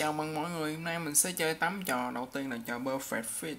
Chào mừng mọi người, hôm nay mình sẽ chơi tám trò. Đầu tiên là trò Perfect Fit